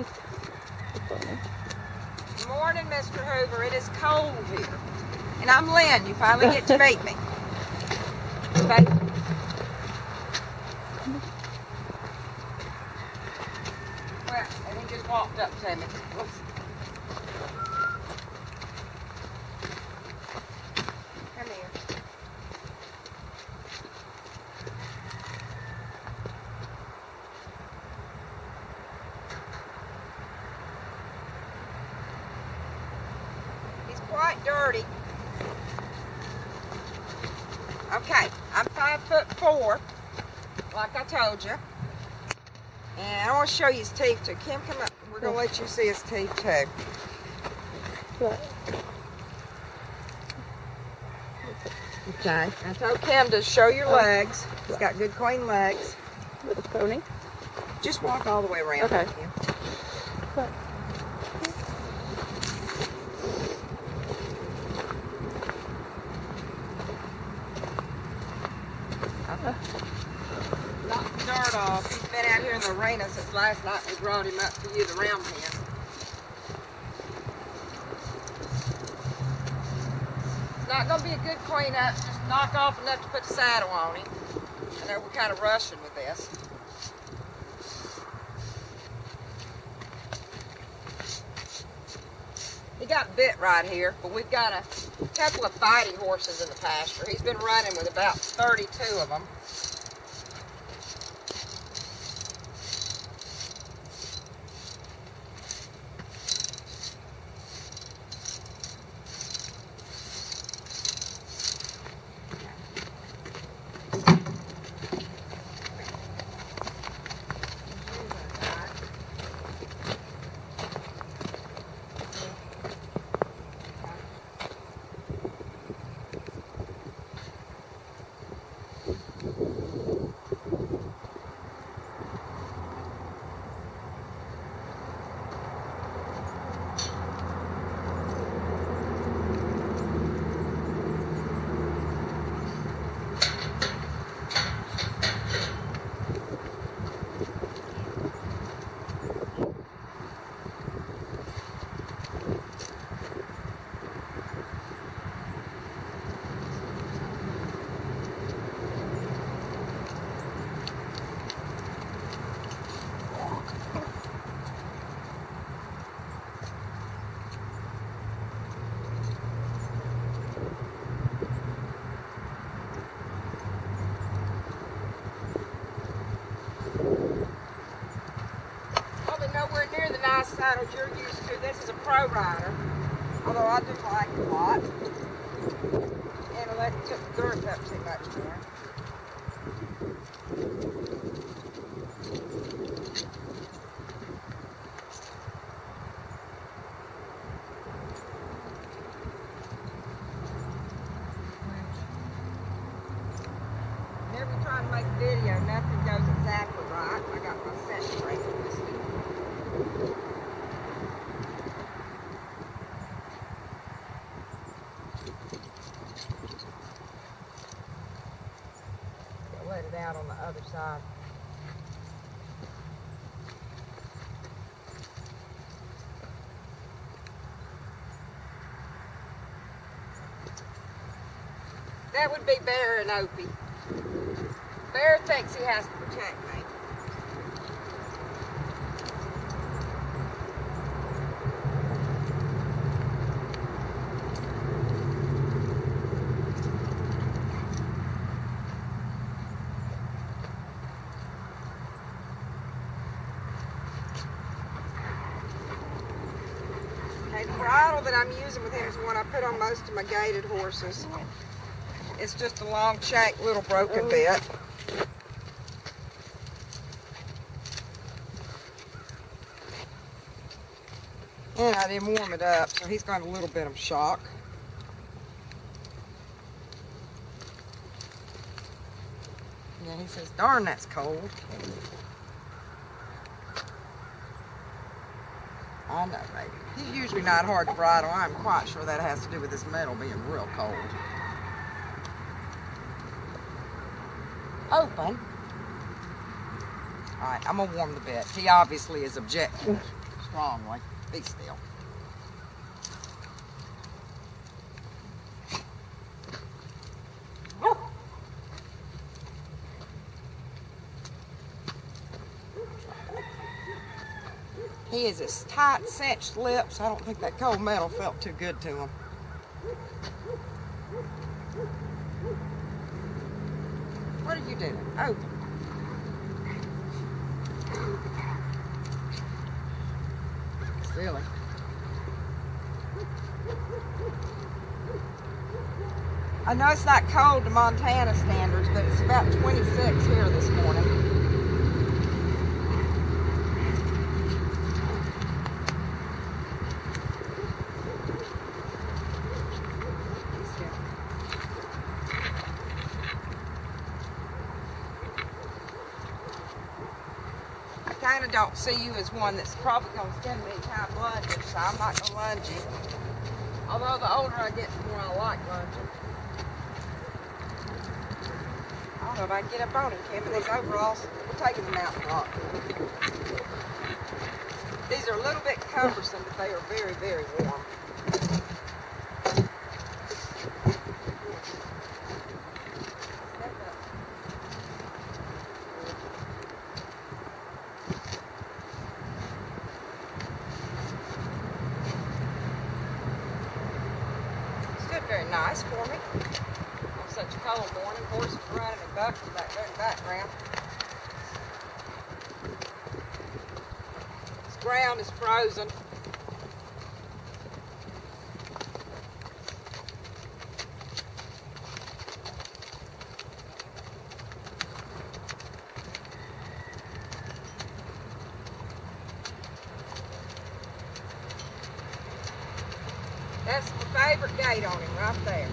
Good morning, Mr. Hoover. It is cold here. And I'm Lynn. You finally get to meet me. Okay. Well, and he just walked up to me. Whoops. Come here. He's quite dirty. Okay, I'm five foot four, like I told you. And I want to show you his teeth too. Kim, come up. We're going to let you see his teeth too. Okay. I told Kim to show your legs. He's got good clean legs. Little pony. Just walk all the way around. Okay. Kim. Knock the dirt off. He's been arena since last night we brought him up to you the round pen. It's not going to be a good cleanup. Just knock off enough to put the saddle on him. I know we're kind of rushing with this. He got bit right here, but we've got a couple of fighting horses in the pasture. He's been running with about 32 of them. Probably nowhere near the nice saddles you're used to. This is a pro rider, although I do like a lot. And let the girth up too much for him. Whenever you try to make a video, nothing goes exactly right. I got my set straight twisted. Gotta Let it That would be Bear and Opie. Bear thinks he has to protect me. Okay, the bridle that I'm using with him is one I put on most of my gaited horses. It's just a long shank, little broken bit. And I didn't warm it up, so he's got a little bit of shock. Yeah, he says, darn, that's cold. I know, baby. He's usually not hard to bridle. I'm quite sure that has to do with his metal being real cold. Open. All right, I'm gonna warm the bit. He obviously is objecting. strongly. Be still. He has his tight cinched lips. I don't think that cold metal felt too good to him. What are you doing? Oh. Silly. I know it's not cold to Montana standards, but it's about 26 here this morning. I kind of don't see you as one that's probably going to stand me time lunging, so I'm not going to lunge you. Although the older I get, the more I like lunging. I don't know if I can get up on him, Kim, in these overalls. We're taking them out rock. These are a little bit cumbersome, but they are very, very warm. Stood very nice for me on such a morning. And background. This ground is frozen. That's my favorite gait on him right there.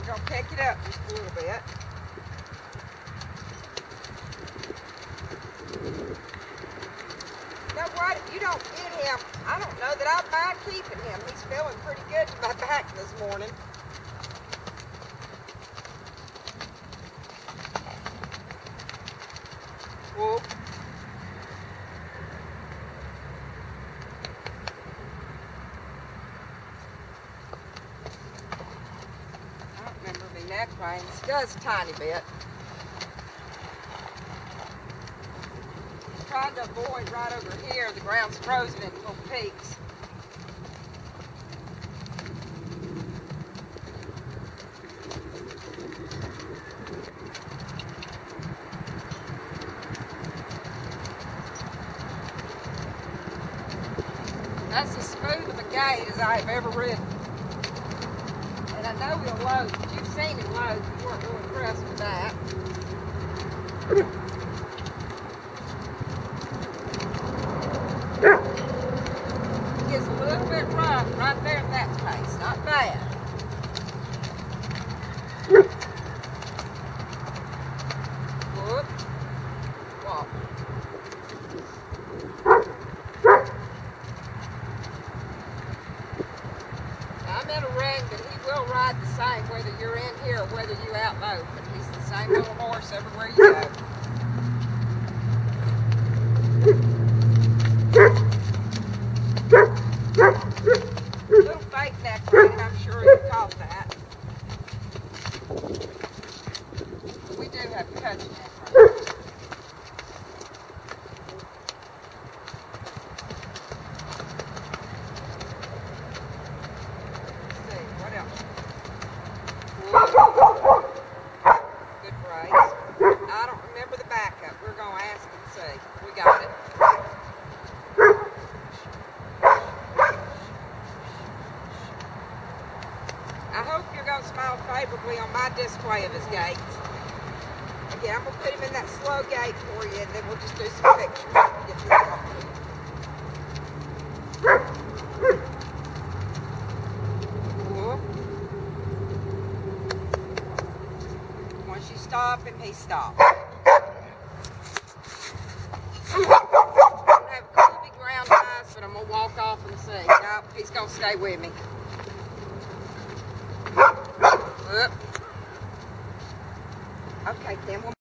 We're gonna pick it up just a little bit. What? If you don't get him, I don't know that I mind keeping him. He's feeling pretty good to my back this morning. Whoop. I don't remember It does a tiny bit. Trying to avoid right over here. The ground's frozen in little peaks. That's as smooth of a gait as I've ever ridden. And I know we'll load, but you've seen him load. You weren't real impressed with that. It gets a little bit rough right there at that pace. Not bad. Whoop. Walk. I'm in a ring, but he will ride the same whether you're in here or whether you out low. But he's the same little horse everywhere you go. Little fake neck ring, I'm sure you caught that. We do have touch neck rings. Let's see, what else? Good brace. I don't remember the backup. We're gonna ask and see. We got it. I you're smile favorably on my display of his gaits. Again, I'm gonna put him in that slow gait for you, and then we'll just do some pictures. Once you stop him, he stops. I have Colby ground eyes, but I'm gonna walk off and see. Nope, he's gonna stay with me. Whoop. Okay, then we'll